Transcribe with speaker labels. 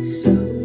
Speaker 1: so